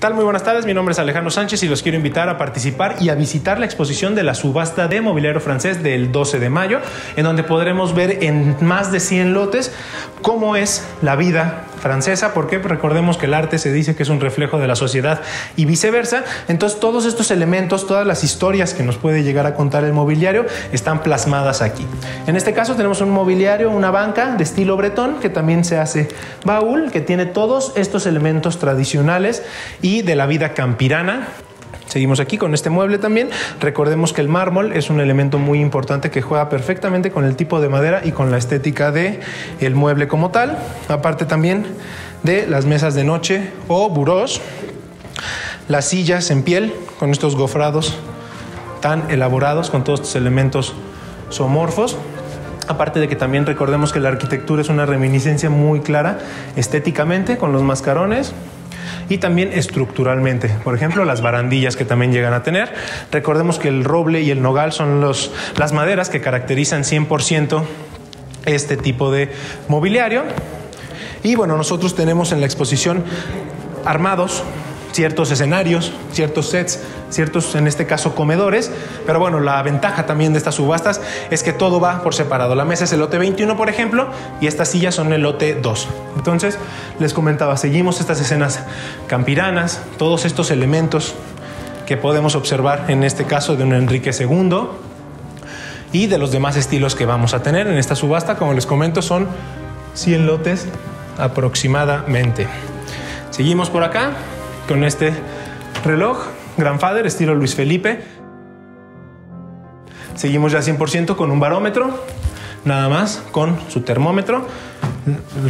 tal? Muy buenas tardes, mi nombre es Alejandro Sánchez y los quiero invitar a participar y a visitar la exposición de la subasta de mobiliario francés del 12 de mayo, en donde podremos ver en más de 100 lotes cómo es la vida francesa, porque recordemos que el arte se dice que es un reflejo de la sociedad y viceversa. Entonces todos estos elementos, todas las historias que nos puede llegar a contar el mobiliario están plasmadas aquí. En este caso tenemos un mobiliario, una banca de estilo bretón que también se hace baúl, que tiene todos estos elementos tradicionales y de la vida campirana Seguimos aquí con este mueble también. Recordemos que el mármol es un elemento muy importante que juega perfectamente con el tipo de madera y con la estética de el mueble como tal. Aparte también de las mesas de noche o burós, las sillas en piel con estos gofrados tan elaborados con todos estos elementos zoomorfos. Aparte de que también recordemos que la arquitectura es una reminiscencia muy clara estéticamente con los mascarones, y también estructuralmente. Por ejemplo, las barandillas que también llegan a tener. Recordemos que el roble y el nogal son los, las maderas que caracterizan 100% este tipo de mobiliario. Y bueno, nosotros tenemos en la exposición armados ciertos escenarios, ciertos sets, ciertos, en este caso, comedores. Pero bueno, la ventaja también de estas subastas es que todo va por separado. La mesa es el lote 21, por ejemplo, y estas sillas son el lote 2. Entonces, les comentaba, seguimos estas escenas campiranas, todos estos elementos que podemos observar en este caso de un Enrique II y de los demás estilos que vamos a tener en esta subasta. Como les comento, son 100 lotes aproximadamente. Seguimos por acá con este reloj Grandfather estilo Luis Felipe. Seguimos ya 100% con un barómetro, nada más con su termómetro.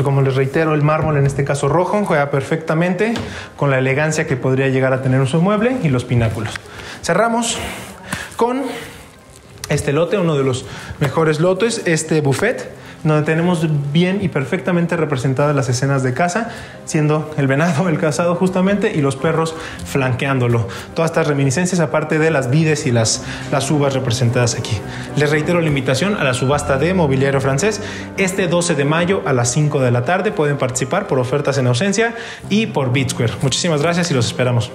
Como les reitero, el mármol en este caso rojo juega perfectamente con la elegancia que podría llegar a tener un mueble y los pináculos. Cerramos con este lote, uno de los mejores lotes, este buffet donde tenemos bien y perfectamente representadas las escenas de caza, siendo el venado el cazado justamente y los perros flanqueándolo. Todas estas reminiscencias aparte de las vides y las, las uvas representadas aquí. Les reitero la invitación a la subasta de mobiliario francés este 12 de mayo a las 5 de la tarde. Pueden participar por ofertas en ausencia y por BitSquare. Muchísimas gracias y los esperamos.